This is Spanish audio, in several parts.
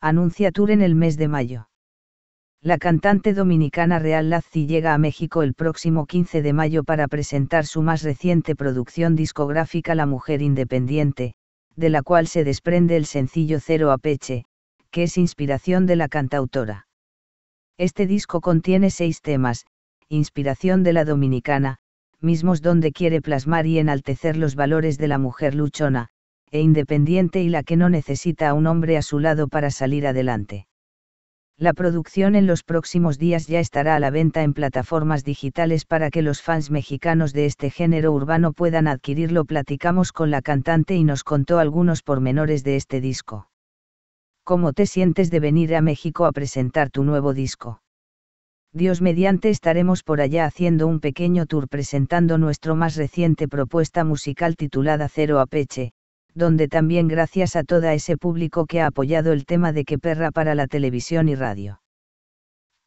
Anuncia tour en el mes de mayo. La cantante dominicana Real Lazzi llega a México el próximo 15 de mayo para presentar su más reciente producción discográfica La Mujer Independiente, de la cual se desprende el sencillo Cero a Peche, que es inspiración de la cantautora. Este disco contiene seis temas, inspiración de la dominicana, mismos donde quiere plasmar y enaltecer los valores de la mujer luchona, e independiente y la que no necesita a un hombre a su lado para salir adelante. La producción en los próximos días ya estará a la venta en plataformas digitales para que los fans mexicanos de este género urbano puedan adquirirlo. Platicamos con la cantante y nos contó algunos pormenores de este disco. ¿Cómo te sientes de venir a México a presentar tu nuevo disco? Dios mediante estaremos por allá haciendo un pequeño tour presentando nuestro más reciente propuesta musical titulada Cero a Peche, donde también gracias a toda ese público que ha apoyado el tema de que perra para la televisión y radio.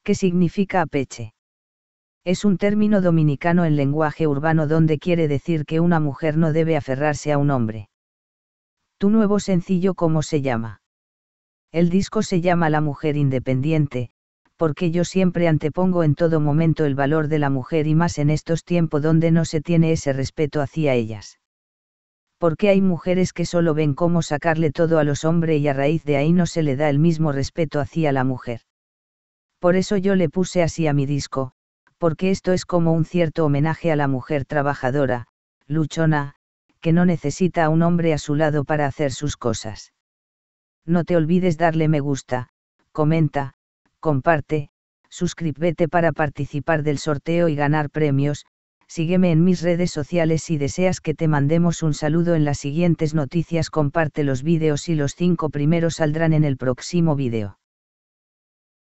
¿Qué significa apeche? Es un término dominicano en lenguaje urbano donde quiere decir que una mujer no debe aferrarse a un hombre. ¿Tu nuevo sencillo cómo se llama? El disco se llama La Mujer Independiente, porque yo siempre antepongo en todo momento el valor de la mujer y más en estos tiempos donde no se tiene ese respeto hacia ellas. Porque hay mujeres que solo ven cómo sacarle todo a los hombres y a raíz de ahí no se le da el mismo respeto hacia la mujer. Por eso yo le puse así a mi disco, porque esto es como un cierto homenaje a la mujer trabajadora, luchona, que no necesita a un hombre a su lado para hacer sus cosas. No te olvides darle me gusta, comenta, comparte, suscríbete para participar del sorteo y ganar premios, sígueme en mis redes sociales si deseas que te mandemos un saludo en las siguientes noticias comparte los vídeos y los cinco primeros saldrán en el próximo vídeo.